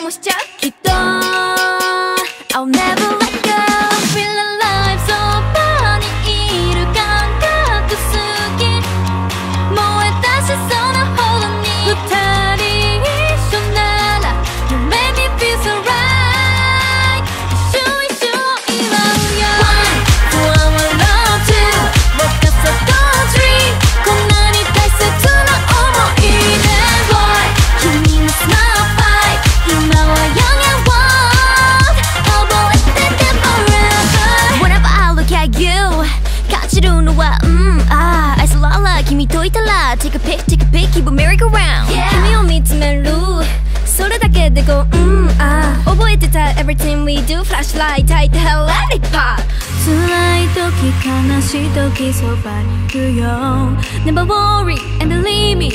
もしちゃう るのはうんああ愛すらら君といたら Take a pic take a pic 気分 merry go round 君を見つめるそれだけでこううんああ覚えてた Everything we do flashlight 焚いて Let it pop 辛い時悲しい時そばにいるよ Never worry and believe me